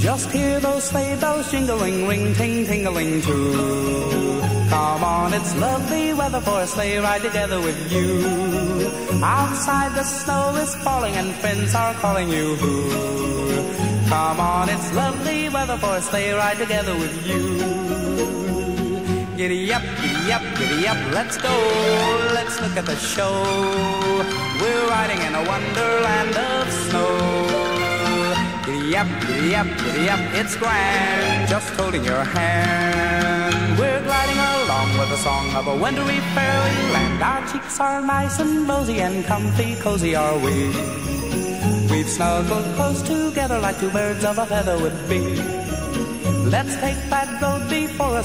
Just hear those sleigh bells jingling, ring, ting, tingling too. Come on, it's lovely weather for a sleigh ride together with you. Outside the snow is falling and friends are calling you. Come on, it's lovely weather for a sleigh ride together with you. Giddy up, giddy up, giddy up, let's go. Let's look at the show. We're riding in a wonderland of snow. Giddy up, giddy up, giddy up, it's grand, just holding your hand. We're gliding along with the song of a wintry fairyland. Our cheeks are nice and rosy and comfy, cozy are we. We've snuggled close together like two birds of a feather would be. Let's take that road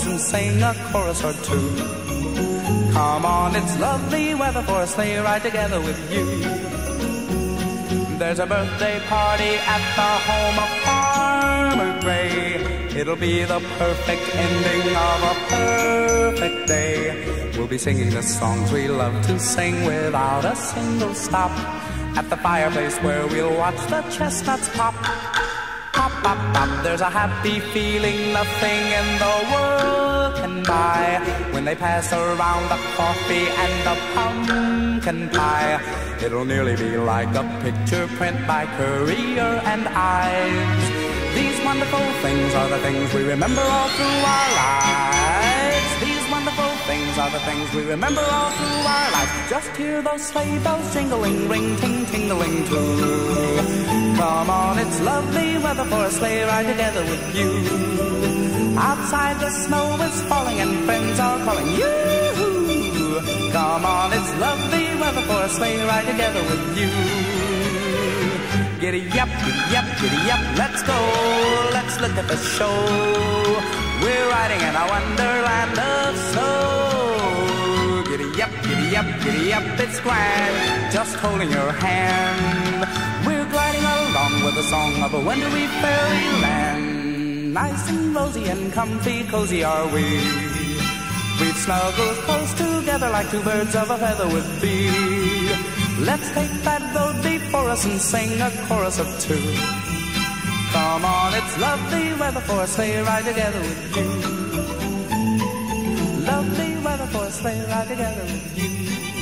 and sing a chorus or two. Come on, it's lovely weather for a sleigh ride together with you. There's a birthday party at the home of Farmer Gray. It'll be the perfect ending of a perfect day. We'll be singing the songs we love to sing without a single stop. At the fireplace where we'll watch the chestnuts pop. Pop, pop. There's a happy feeling nothing in the world can buy. When they pass around the coffee and the pumpkin pie. It'll nearly be like a picture print by Currier and Ives. These wonderful things are the things we remember all through our lives. The things we remember all through our lives. Just hear those sleigh bells jingling, ring, ting, tingling too. Come on, it's lovely weather for a sleigh ride together with you. Outside the snow is falling and friends are calling you. Come on, it's lovely weather for a sleigh ride together with you. Giddy up, giddy up, giddy up, let's go. Let's look at the show. We're riding in a wonderland of snow. Giddy up, giddy up, it's grand. Just holding your hand. We're gliding along with the song of a wintry fairyland. Nice and rosy and comfy, cozy are we. We've snuggled close together like two birds of a feather would be. Let's take that road before us and sing a chorus of two. Come on, it's lovely weather for a sleigh ride together with you. For a sleigh ride together with you.